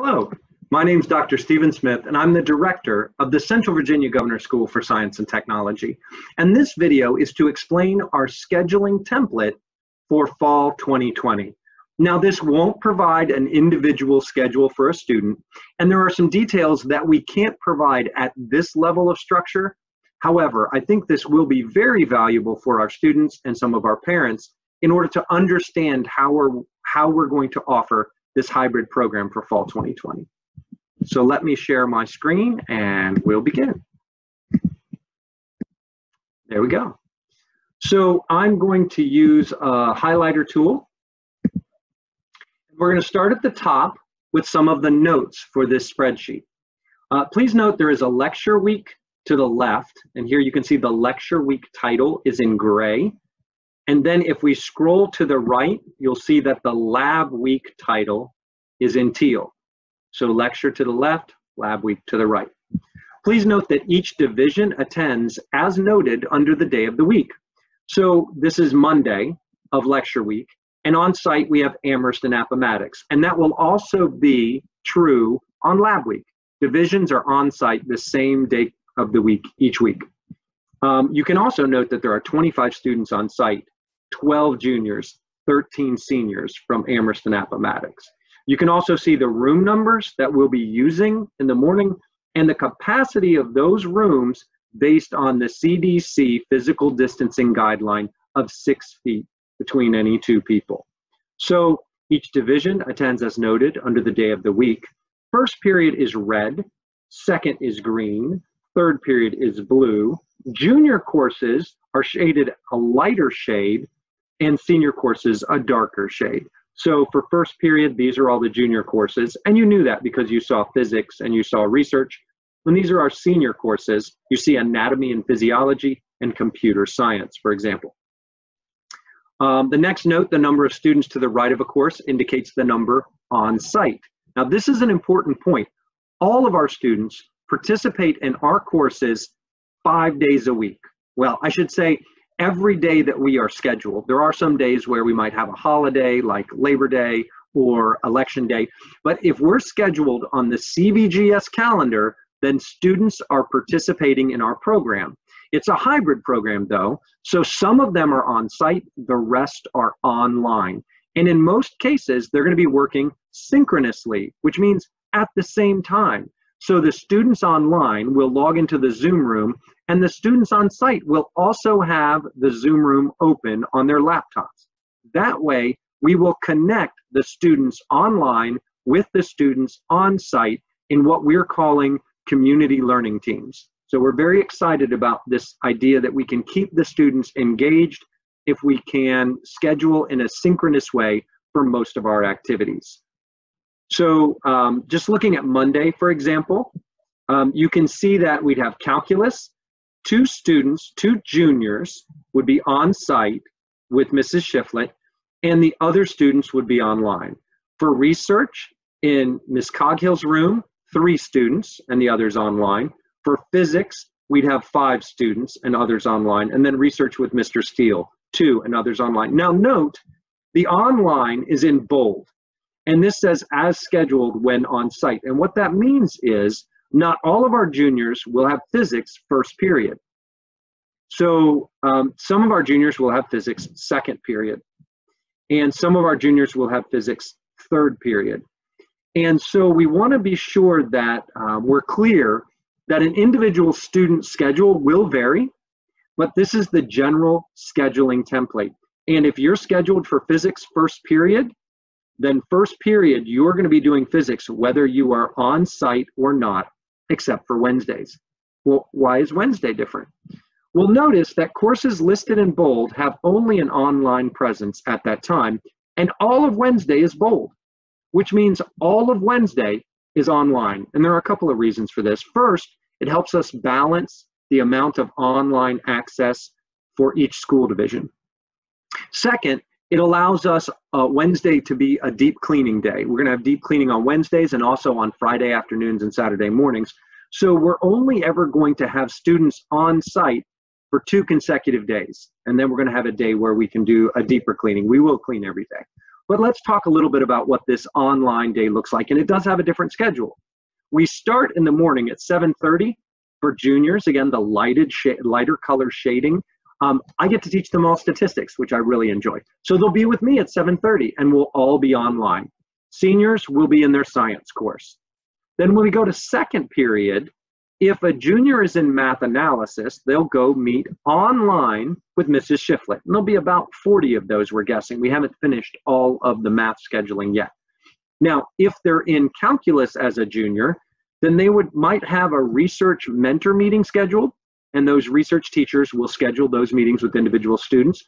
Hello, my name is Dr. Stephen Smith, and I'm the director of the Central Virginia Governor School for Science and Technology. And this video is to explain our scheduling template for fall 2020. Now, this won't provide an individual schedule for a student, and there are some details that we can't provide at this level of structure. However, I think this will be very valuable for our students and some of our parents in order to understand how we're, how we're going to offer this hybrid program for fall 2020. So let me share my screen and we'll begin. There we go. So I'm going to use a highlighter tool. We're going to start at the top with some of the notes for this spreadsheet. Uh, please note there is a lecture week to the left, and here you can see the lecture week title is in gray. And then if we scroll to the right, you'll see that the lab week title is in teal. So lecture to the left, lab week to the right. Please note that each division attends as noted under the day of the week. So this is Monday of lecture week, and on site we have Amherst and Appomattox. And that will also be true on lab week. Divisions are on site the same day of the week each week. Um, you can also note that there are 25 students on site 12 juniors, 13 seniors from Amherst and Appomattox. You can also see the room numbers that we'll be using in the morning and the capacity of those rooms based on the CDC physical distancing guideline of six feet between any two people. So each division attends as noted under the day of the week. First period is red, second is green, third period is blue. Junior courses are shaded a lighter shade and senior courses a darker shade. So for first period, these are all the junior courses, and you knew that because you saw physics and you saw research. When these are our senior courses, you see anatomy and physiology and computer science, for example. Um, the next note, the number of students to the right of a course indicates the number on site. Now this is an important point. All of our students participate in our courses five days a week. Well, I should say every day that we are scheduled. There are some days where we might have a holiday like Labor Day or Election Day, but if we're scheduled on the CVGS calendar, then students are participating in our program. It's a hybrid program though, so some of them are on site, the rest are online. And in most cases, they're going to be working synchronously, which means at the same time. So the students online will log into the Zoom room and the students on site will also have the Zoom room open on their laptops. That way, we will connect the students online with the students on site in what we're calling community learning teams. So we're very excited about this idea that we can keep the students engaged if we can schedule in a synchronous way for most of our activities. So um, just looking at Monday, for example, um, you can see that we'd have calculus, two students, two juniors would be on site with Mrs. Shiflett, and the other students would be online. For research, in Ms. Coghill's room, three students and the others online. For physics, we'd have five students and others online. And then research with Mr. Steele, two and others online. Now note, the online is in bold. And this says as scheduled when on site. And what that means is not all of our juniors will have physics first period. So um, some of our juniors will have physics second period. And some of our juniors will have physics third period. And so we want to be sure that uh, we're clear that an individual student schedule will vary, but this is the general scheduling template. And if you're scheduled for physics first period, then first period, you're going to be doing physics whether you are on site or not, except for Wednesdays. Well, why is Wednesday different? Well, notice that courses listed in bold have only an online presence at that time, and all of Wednesday is bold, which means all of Wednesday is online. And there are a couple of reasons for this. First, it helps us balance the amount of online access for each school division. Second, it allows us uh, Wednesday to be a deep cleaning day. We're going to have deep cleaning on Wednesdays and also on Friday afternoons and Saturday mornings. So we're only ever going to have students on site for two consecutive days. And then we're going to have a day where we can do a deeper cleaning. We will clean every day. But let's talk a little bit about what this online day looks like. And it does have a different schedule. We start in the morning at 7.30 for juniors. Again, the lighted lighter color shading. Um, I get to teach them all statistics, which I really enjoy. So they'll be with me at 7.30 and we'll all be online. Seniors will be in their science course. Then when we go to second period, if a junior is in math analysis, they'll go meet online with Mrs. Shiflett. And there'll be about 40 of those, we're guessing. We haven't finished all of the math scheduling yet. Now, if they're in calculus as a junior, then they would might have a research mentor meeting scheduled, and those research teachers will schedule those meetings with individual students.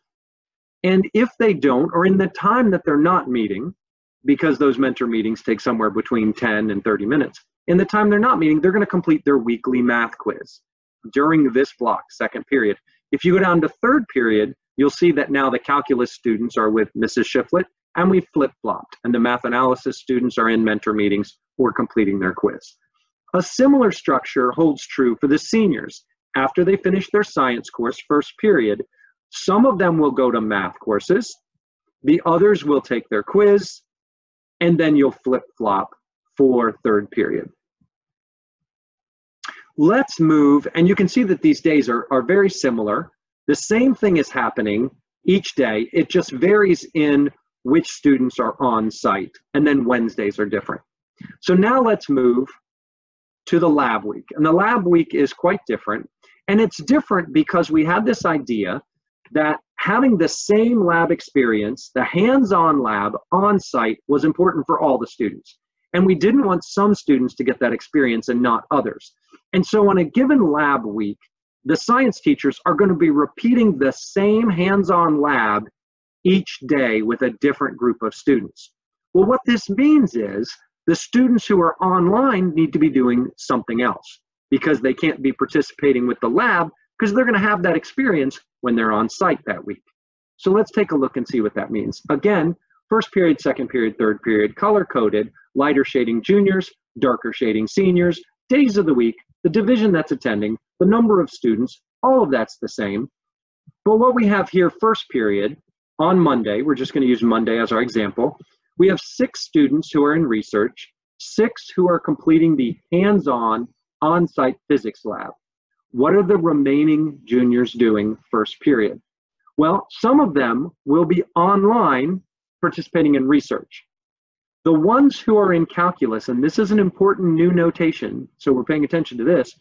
And if they don't, or in the time that they're not meeting, because those mentor meetings take somewhere between 10 and 30 minutes, in the time they're not meeting, they're going to complete their weekly math quiz during this block, second period. If you go down to third period, you'll see that now the calculus students are with Mrs. Shiflett, and we flip-flopped, and the math analysis students are in mentor meetings or completing their quiz. A similar structure holds true for the seniors. After they finish their science course, first period, some of them will go to math courses, the others will take their quiz, and then you'll flip-flop for third period. Let's move, and you can see that these days are, are very similar. The same thing is happening each day. It just varies in which students are on site, and then Wednesdays are different. So now let's move to the lab week. And the lab week is quite different. And it's different because we had this idea that having the same lab experience, the hands-on lab on site was important for all the students. And we didn't want some students to get that experience and not others. And so on a given lab week, the science teachers are going to be repeating the same hands-on lab each day with a different group of students. Well, what this means is the students who are online need to be doing something else because they can't be participating with the lab because they're going to have that experience when they're on site that week. So let's take a look and see what that means. Again, first period, second period, third period, color coded, lighter shading juniors, darker shading seniors, days of the week, the division that's attending, the number of students, all of that's the same. But what we have here, first period, on Monday, we're just going to use Monday as our example, we have six students who are in research, six who are completing the hands-on, on-site physics lab. What are the remaining juniors doing first period? Well, some of them will be online participating in research. The ones who are in calculus, and this is an important new notation, so we're paying attention to this,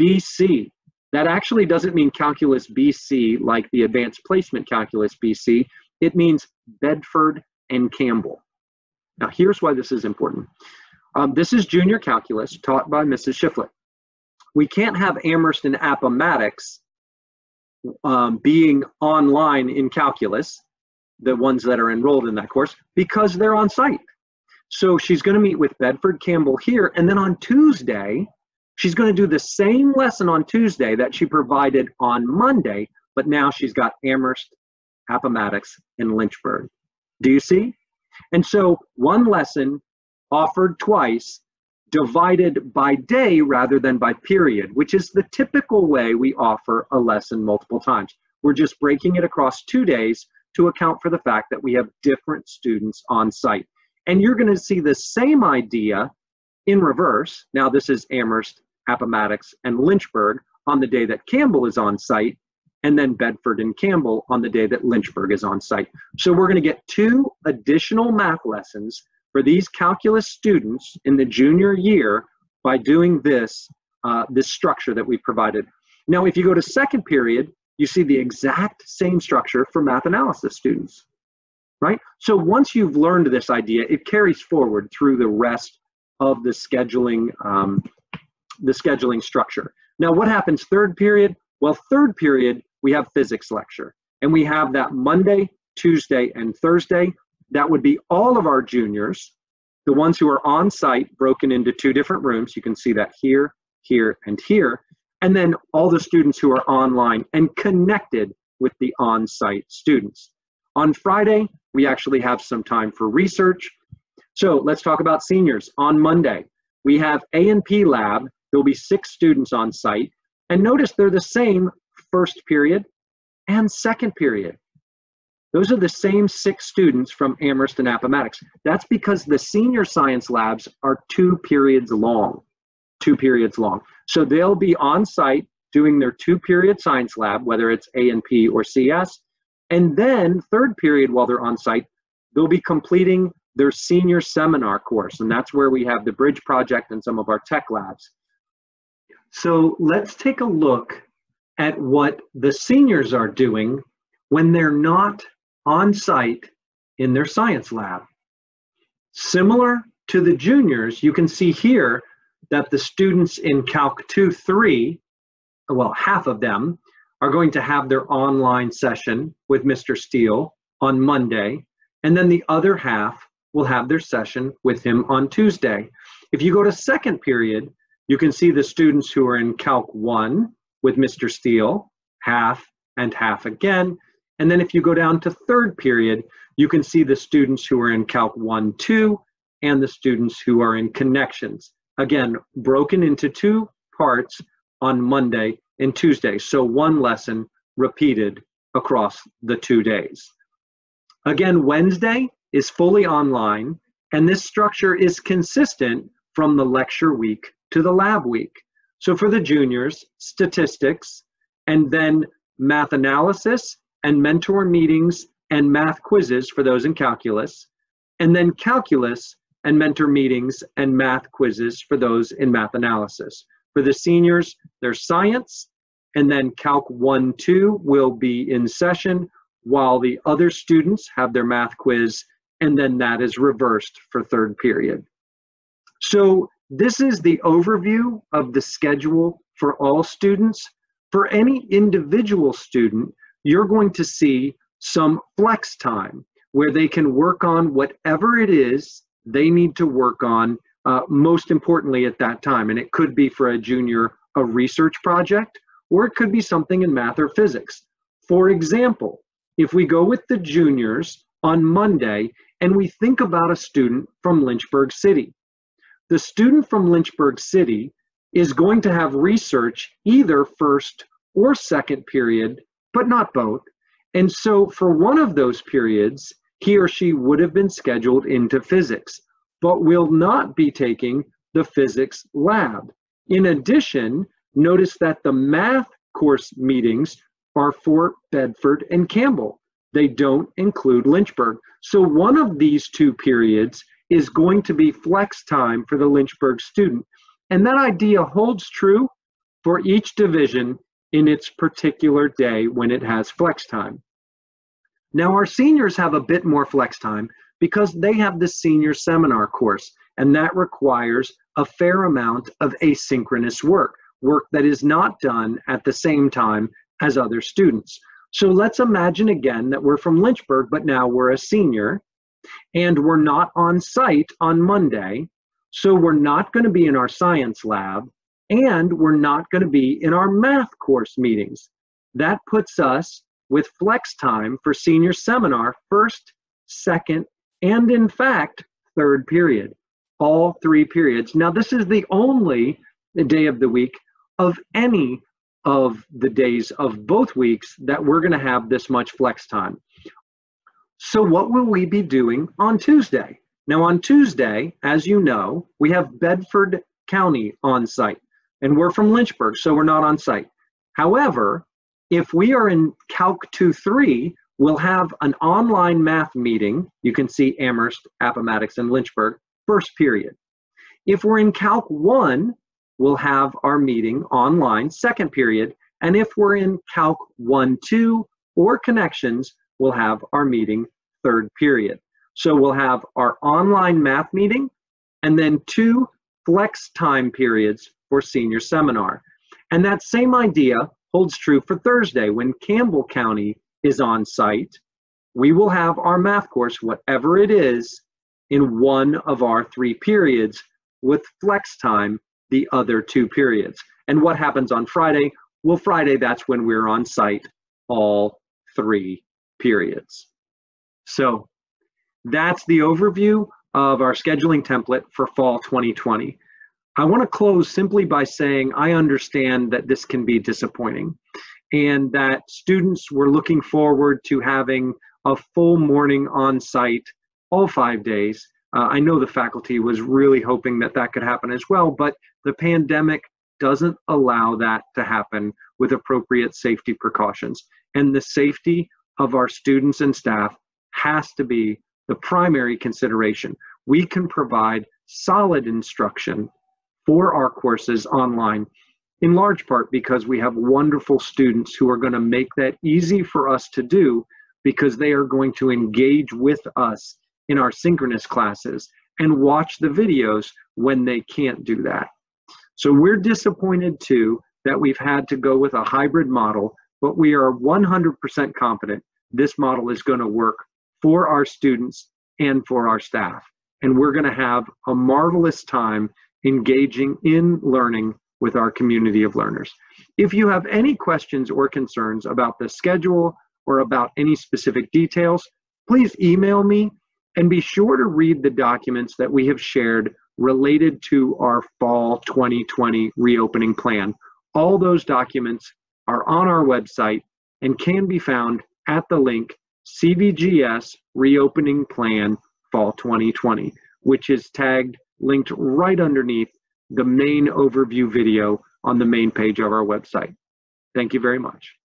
BC. That actually doesn't mean calculus BC like the advanced placement calculus BC. It means Bedford and Campbell. Now here's why this is important. Um, this is junior calculus taught by Mrs. Shiflett. We can't have Amherst and Appomattox um, being online in calculus, the ones that are enrolled in that course, because they're on site. So she's going to meet with Bedford Campbell here. And then on Tuesday, she's going to do the same lesson on Tuesday that she provided on Monday, but now she's got Amherst, Appomattox, and Lynchburg. Do you see? And so one lesson offered twice, divided by day rather than by period, which is the typical way we offer a lesson multiple times. We're just breaking it across two days to account for the fact that we have different students on site. And you're going to see the same idea in reverse. Now, this is Amherst, Appomattox, and Lynchburg on the day that Campbell is on site, and then Bedford and Campbell on the day that Lynchburg is on site. So we're going to get two additional math lessons for these calculus students in the junior year by doing this, uh, this structure that we provided. Now, if you go to second period, you see the exact same structure for math analysis students right? So once you've learned this idea, it carries forward through the rest of the scheduling, um, the scheduling structure. Now, what happens third period? Well, third period, we have physics lecture, and we have that Monday, Tuesday, and Thursday. That would be all of our juniors, the ones who are on site, broken into two different rooms. You can see that here, here, and here. And then all the students who are online and connected with the on-site students. On Friday, we actually have some time for research. So let's talk about seniors. On Monday, we have A&P lab. There'll be six students on site. And notice they're the same first period and second period. Those are the same six students from Amherst and Appomattox. That's because the senior science labs are two periods long, two periods long. So they'll be on site doing their two period science lab, whether it's A and P or CS. And then third period while they're on site, they'll be completing their senior seminar course. And that's where we have the bridge project and some of our tech labs. So let's take a look at what the seniors are doing when they're not on site in their science lab. Similar to the juniors, you can see here that the students in Calc 2 3, well, half of them, are going to have their online session with Mr. Steele on Monday, and then the other half will have their session with him on Tuesday. If you go to second period, you can see the students who are in Calc 1 with Mr. Steele, half and half again, and then if you go down to third period, you can see the students who are in Calc 1, 2, and the students who are in connections. Again, broken into two parts on Monday and Tuesday. So one lesson repeated across the two days. Again, Wednesday is fully online, and this structure is consistent from the lecture week to the lab week. So for the juniors, statistics, and then math analysis and mentor meetings and math quizzes for those in calculus, and then calculus and mentor meetings and math quizzes for those in math analysis. For the seniors, there's science, and then Calc 1, 2 will be in session while the other students have their math quiz, and then that is reversed for third period. So this is the overview of the schedule for all students. For any individual student, you're going to see some flex time where they can work on whatever it is they need to work on uh, most importantly at that time. And it could be for a junior a research project, or it could be something in math or physics. For example, if we go with the juniors on Monday and we think about a student from Lynchburg City, the student from Lynchburg City is going to have research either first or second period but not both. And so for one of those periods, he or she would have been scheduled into physics, but will not be taking the physics lab. In addition, notice that the math course meetings are for Bedford and Campbell. They don't include Lynchburg. So one of these two periods is going to be flex time for the Lynchburg student. And that idea holds true for each division in its particular day when it has flex time. Now, our seniors have a bit more flex time because they have the senior seminar course, and that requires a fair amount of asynchronous work, work that is not done at the same time as other students. So let's imagine again that we're from Lynchburg, but now we're a senior, and we're not on site on Monday, so we're not going to be in our science lab, and we're not going to be in our math course meetings. That puts us with flex time for senior seminar first, second, and in fact, third period, all three periods. Now, this is the only day of the week of any of the days of both weeks that we're going to have this much flex time. So, what will we be doing on Tuesday? Now, on Tuesday, as you know, we have Bedford County on site and we're from Lynchburg, so we're not on site. However, if we are in Calc 2-3, we'll have an online math meeting. You can see Amherst, Appomattox, and Lynchburg, first period. If we're in Calc 1, we'll have our meeting online, second period. And if we're in Calc 1-2 or connections, we'll have our meeting, third period. So we'll have our online math meeting and then two flex time periods for senior seminar. And that same idea holds true for Thursday when Campbell County is on site. We will have our math course, whatever it is, in one of our three periods with flex time the other two periods. And what happens on Friday? Well, Friday, that's when we're on site all three periods. So that's the overview of our scheduling template for fall 2020. I want to close simply by saying I understand that this can be disappointing and that students were looking forward to having a full morning on site all five days. Uh, I know the faculty was really hoping that that could happen as well, but the pandemic doesn't allow that to happen with appropriate safety precautions. And the safety of our students and staff has to be the primary consideration. We can provide solid instruction for our courses online, in large part because we have wonderful students who are going to make that easy for us to do because they are going to engage with us in our synchronous classes and watch the videos when they can't do that. So we're disappointed too that we've had to go with a hybrid model, but we are 100% confident this model is going to work for our students and for our staff. And we're going to have a marvelous time engaging in learning with our community of learners. If you have any questions or concerns about the schedule or about any specific details, please email me and be sure to read the documents that we have shared related to our fall 2020 reopening plan. All those documents are on our website and can be found at the link CVGS Reopening Plan Fall 2020, which is tagged, linked right underneath the main overview video on the main page of our website. Thank you very much.